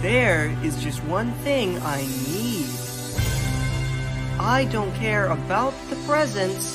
There is just one thing I need. I don't care about the presents.